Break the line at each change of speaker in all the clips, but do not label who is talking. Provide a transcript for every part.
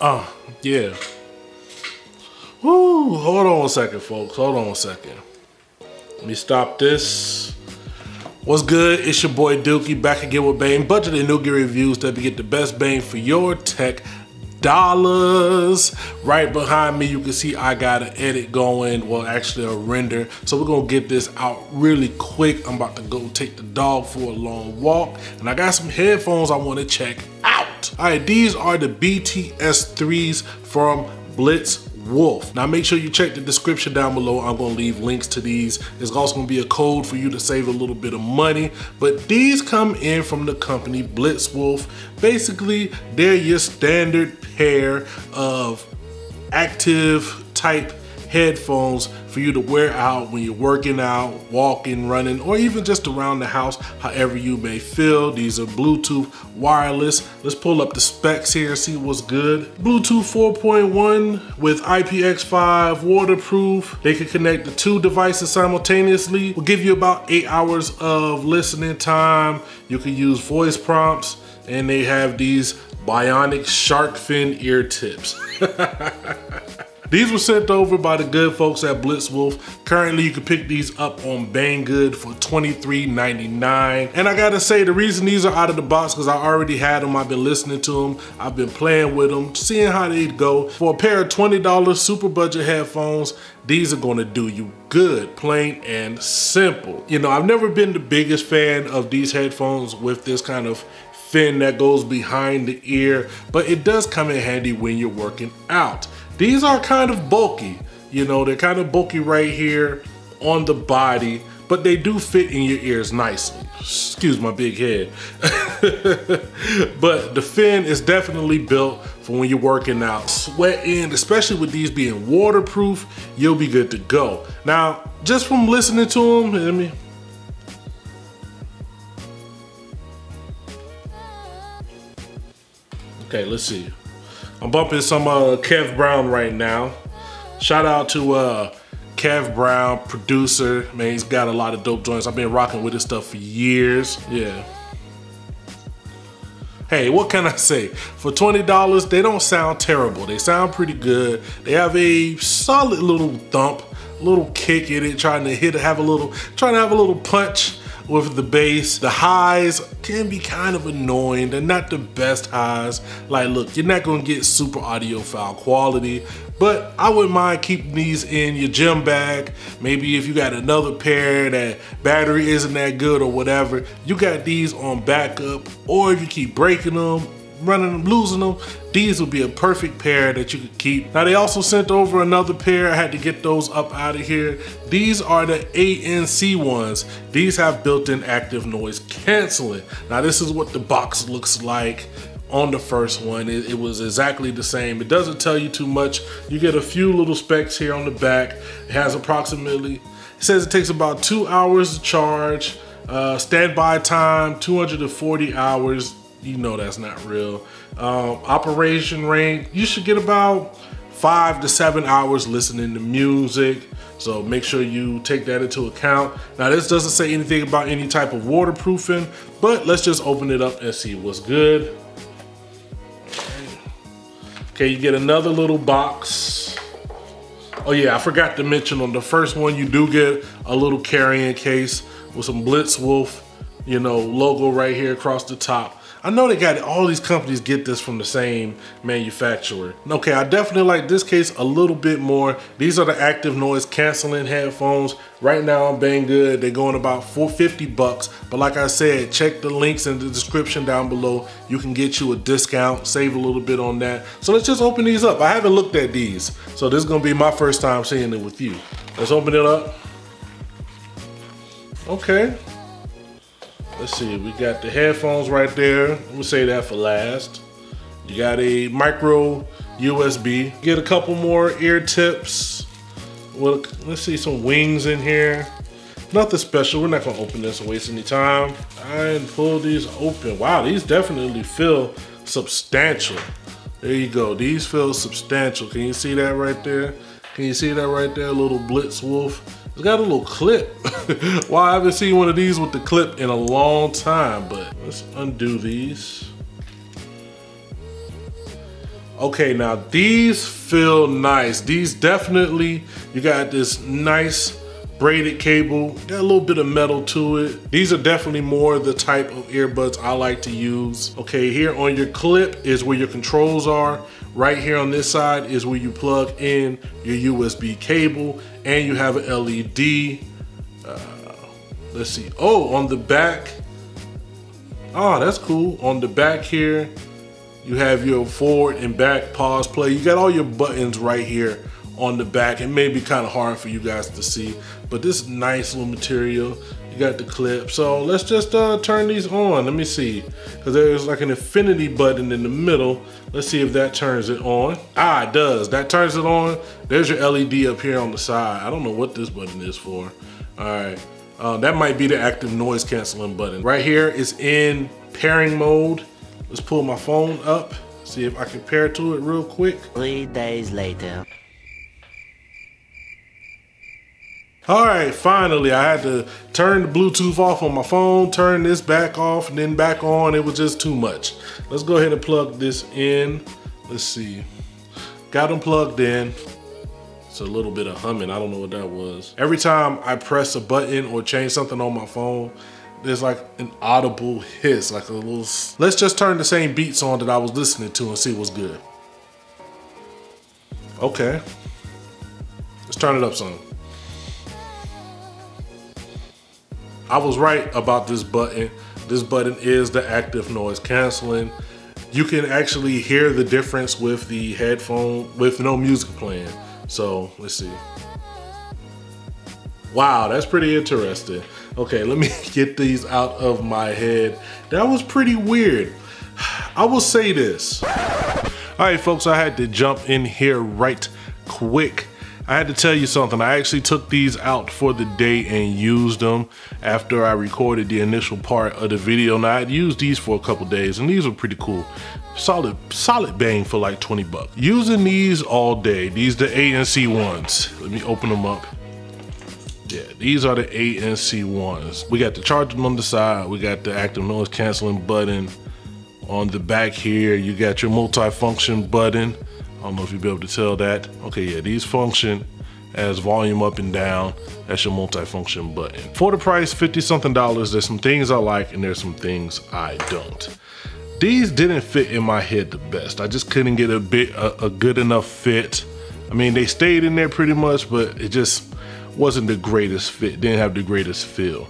Oh, yeah. Woo, hold on a second, folks. Hold on a second. Let me stop this. What's good? It's your boy Dookie back again with Bang. Budget and New Gear reviews that we get the best bang for your tech dollars. Right behind me, you can see I got an edit going, well, actually a render. So we're gonna get this out really quick. I'm about to go take the dog for a long walk, and I got some headphones I wanna check out. All right, these are the BTS3s from Blitz Wolf. Now make sure you check the description down below. I'm gonna leave links to these. There's also gonna be a code for you to save a little bit of money. But these come in from the company Blitzwolf. Basically, they're your standard pair of active type headphones for you to wear out when you're working out, walking, running, or even just around the house, however you may feel. These are Bluetooth wireless. Let's pull up the specs here, and see what's good. Bluetooth 4.1 with IPX5 waterproof. They can connect the two devices simultaneously. Will give you about eight hours of listening time. You can use voice prompts and they have these bionic shark fin ear tips. These were sent over by the good folks at Blitzwolf. Currently, you can pick these up on Banggood for $23.99. And I gotta say, the reason these are out of the box, because I already had them, I've been listening to them, I've been playing with them, seeing how they'd go. For a pair of $20 super budget headphones, these are gonna do you good, plain and simple. You know, I've never been the biggest fan of these headphones with this kind of fin that goes behind the ear, but it does come in handy when you're working out. These are kind of bulky, you know, they're kind of bulky right here on the body, but they do fit in your ears nicely. Excuse my big head. but the fin is definitely built for when you're working out. Sweating, especially with these being waterproof, you'll be good to go. Now, just from listening to them, let me, Okay, let's see. I'm bumping some uh, Kev Brown right now. Shout out to uh, Kev Brown, producer. Man, he's got a lot of dope joints. I've been rocking with his stuff for years. Yeah. Hey, what can I say? For $20, they don't sound terrible. They sound pretty good. They have a solid little thump, little kick in it, trying to hit, have a little, trying to have a little punch with the bass. The highs can be kind of annoying. They're not the best highs. Like, look, you're not gonna get super audiophile quality, but I wouldn't mind keeping these in your gym bag. Maybe if you got another pair that battery isn't that good or whatever, you got these on backup, or if you keep breaking them, running them, losing them, these would be a perfect pair that you could keep. Now they also sent over another pair. I had to get those up out of here. These are the ANC ones. These have built-in active noise canceling. Now this is what the box looks like on the first one. It, it, was exactly the same. It doesn't tell you too much. You get a few little specs here on the back. It has approximately, it says it takes about two hours to charge. Uh, standby time, 240 hours you know that's not real. Um, operation range, you should get about five to seven hours listening to music. So make sure you take that into account. Now this doesn't say anything about any type of waterproofing, but let's just open it up and see what's good. Okay, you get another little box. Oh yeah, I forgot to mention on the first one, you do get a little carrying case with some Blitzwolf, you know, logo right here across the top. I know they got all these companies get this from the same manufacturer. Okay, I definitely like this case a little bit more. These are the active noise canceling headphones. Right now I'm on Banggood, they're going about 450 bucks. But like I said, check the links in the description down below. You can get you a discount, save a little bit on that. So let's just open these up. I haven't looked at these. So this is gonna be my first time seeing it with you. Let's open it up. Okay, Let's see, we got the headphones right there. We'll say that for last. You got a micro USB. Get a couple more ear tips. Well, let's see some wings in here. Nothing special. We're not gonna open this and waste any time. And pull these open. Wow, these definitely feel substantial. There you go. These feel substantial. Can you see that right there? Can you see that right there? Little Blitzwolf. It's got a little clip. well, I haven't seen one of these with the clip in a long time, but let's undo these. Okay, now these feel nice. These definitely, you got this nice braided cable, got a little bit of metal to it. These are definitely more the type of earbuds I like to use. Okay, here on your clip is where your controls are. Right here on this side is where you plug in your USB cable and you have an LED. Uh, let's see. Oh, on the back. Oh, that's cool. On the back here, you have your forward and back pause play. You got all your buttons right here on the back. It may be kind of hard for you guys to see, but this nice little material. You got the clip. So let's just uh, turn these on. Let me see. Because there's like an infinity button in the middle. Let's see if that turns it on. Ah, it does. That turns it on. There's your LED up here on the side. I don't know what this button is for. All right. Uh, that might be the active noise canceling button. Right here is in pairing mode. Let's pull my phone up, see if I can pair to it real quick.
Three days later.
All right, finally, I had to turn the Bluetooth off on my phone, turn this back off, and then back on. It was just too much. Let's go ahead and plug this in. Let's see. Got them plugged in. It's a little bit of humming. I don't know what that was. Every time I press a button or change something on my phone, there's like an audible hiss, like a little. Let's just turn the same beats on that I was listening to and see what's good. Okay. Let's turn it up some. I was right about this button. This button is the active noise canceling. You can actually hear the difference with the headphone with no music playing. So let's see. Wow, that's pretty interesting. Okay, let me get these out of my head. That was pretty weird. I will say this. All right, folks, I had to jump in here right quick I had to tell you something. I actually took these out for the day and used them after I recorded the initial part of the video. Now I'd used these for a couple days and these were pretty cool. Solid, solid bang for like 20 bucks. Using these all day. These the ANC ones. Let me open them up. Yeah, these are the ANC ones. We got the charging on the side. We got the active noise canceling button on the back here. You got your multi-function button. I don't know if you'll be able to tell that. Okay, yeah, these function as volume up and down. That's your multi-function button. For the price, 50 something dollars, there's some things I like and there's some things I don't. These didn't fit in my head the best. I just couldn't get a bit a, a good enough fit. I mean, they stayed in there pretty much, but it just wasn't the greatest fit. Didn't have the greatest feel.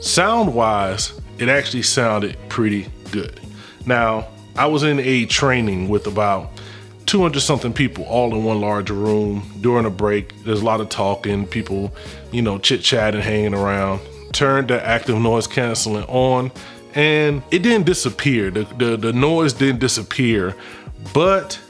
Sound wise, it actually sounded pretty good. Now, I was in a training with about 200 something people all in one large room during a break. There's a lot of talking, people, you know, chit chatting, hanging around. Turned the active noise canceling on and it didn't disappear. The, the, the noise didn't disappear, but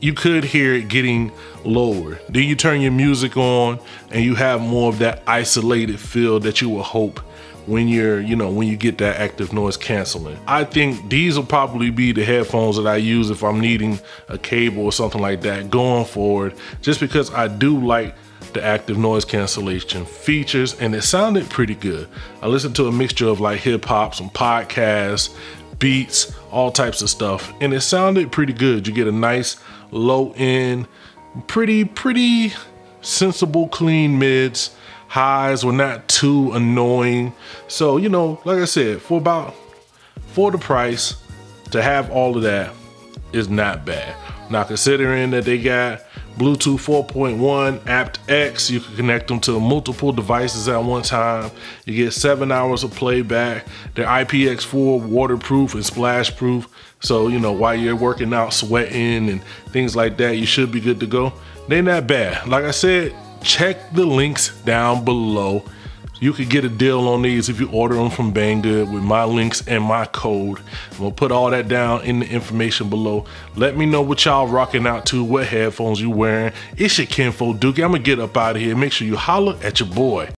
you could hear it getting lower. Then you turn your music on and you have more of that isolated feel that you would hope when you're, you know, when you get that active noise canceling. I think these will probably be the headphones that I use if I'm needing a cable or something like that going forward, just because I do like the active noise cancellation features and it sounded pretty good. I listened to a mixture of like hip hop, some podcasts, beats, all types of stuff, and it sounded pretty good. You get a nice low end, pretty, pretty sensible, clean mids highs were not too annoying. So, you know, like I said, for about, for the price, to have all of that is not bad. Now, considering that they got Bluetooth 4.1, aptX, you can connect them to multiple devices at one time. You get seven hours of playback. They're IPX4 waterproof and splash proof. So, you know, while you're working out, sweating and things like that, you should be good to go. They're not bad. Like I said, check the links down below. You could get a deal on these if you order them from Banggood with my links and my code. I'm gonna put all that down in the information below. Let me know what y'all rocking out to, what headphones you wearing. It's your Kenfo Dookie. I'm gonna get up out of here. Make sure you holler at your boy.